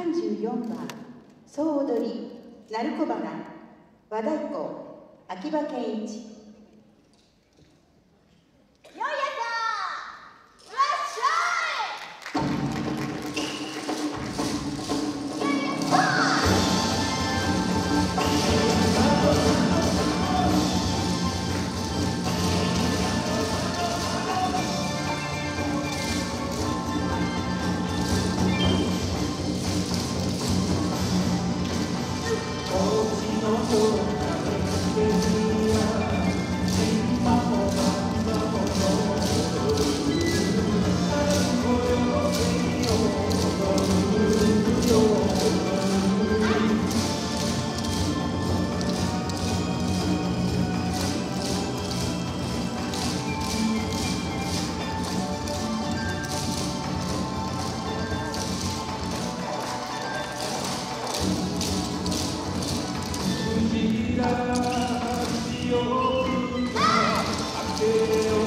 34番総踊り鳴子花和太鼓秋葉健一。知らしよを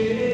Spirit.